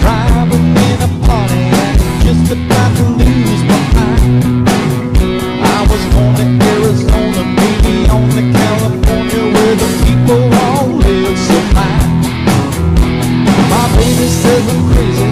driving in a party, just about to lose my mind. I was born in Arizona, on the California, where the people all live so high. My baby says I'm crazy.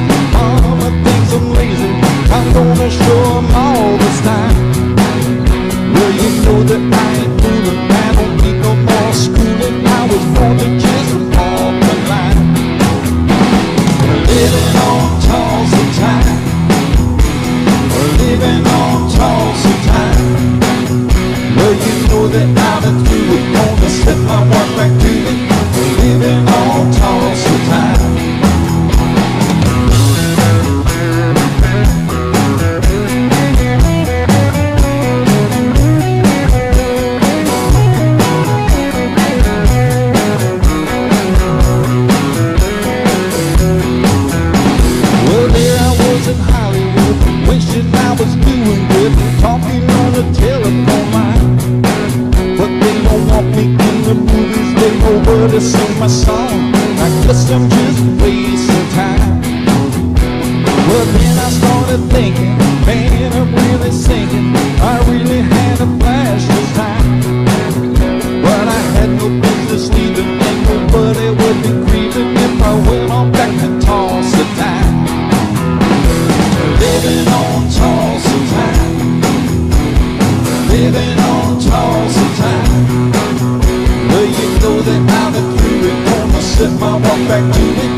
waste of time. But then I started thinking, man, I'm really sinking. I really had a flash this time. But I had no business leaving, and nobody would be grieving if I went on back and tossed the time. Living on toss. took my walk back to the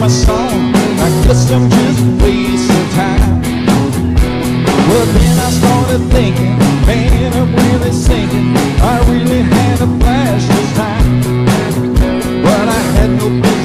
my song. I guess I'm just wasting time. Well, then I started thinking, man, I'm really sinking. I really had a flash this time. But I had no business.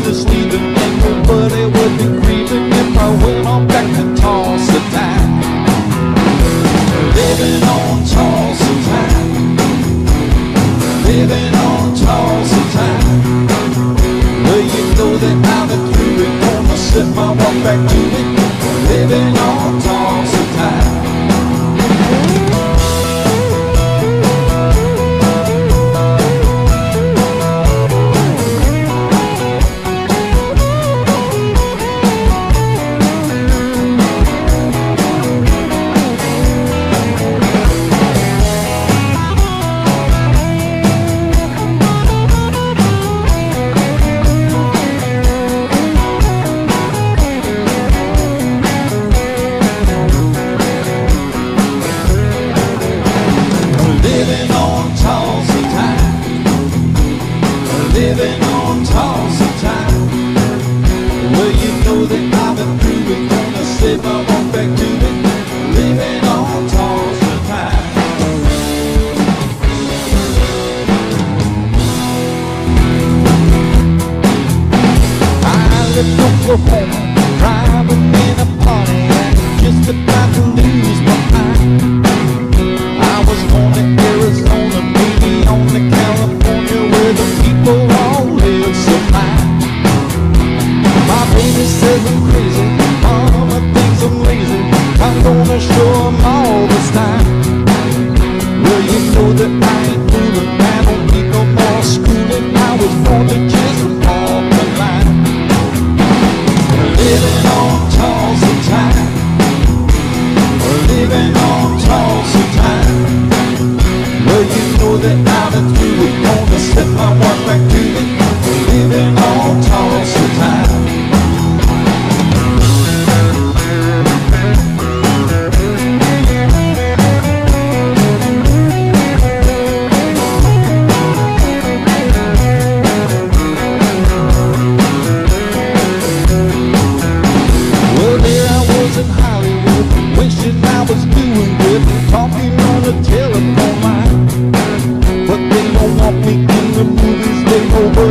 corpo.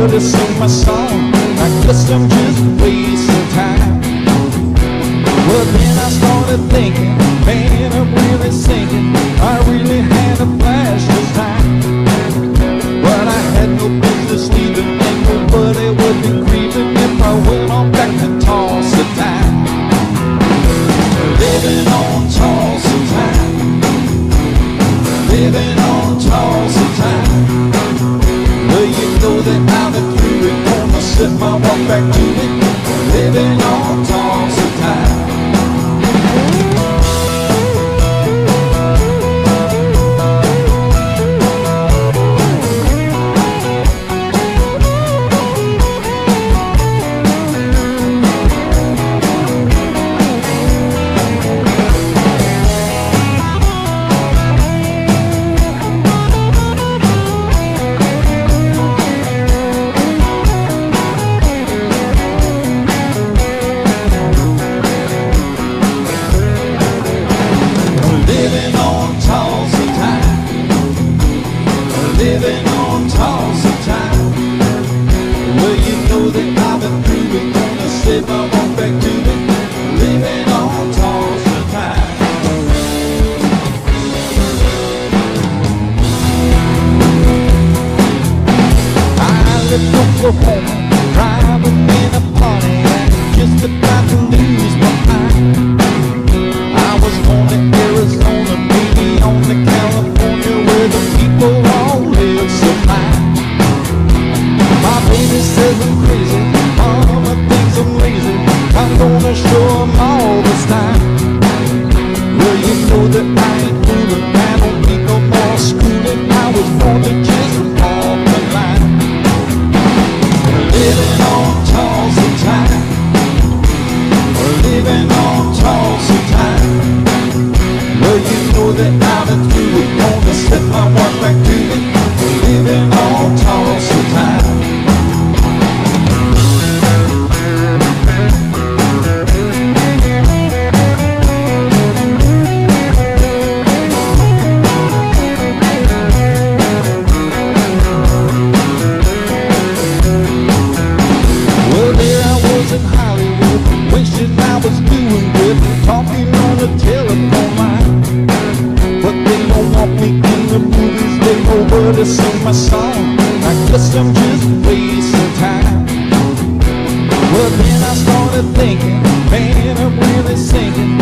to sing my song. I guess I'm just waiting. living on toss of time. Well, you know that I've been through it. Gonna slip, I walk back to it. Living on toss of time. I lived Oklahoma, driving in a party, just about to lose my mind. I was only time. Well, you know that I. I don't need no more schooling. I was born to. Living on toss time. Living on time. Well, you know that I've been through. Gonna set my work back to it. Living on and I'm really singing.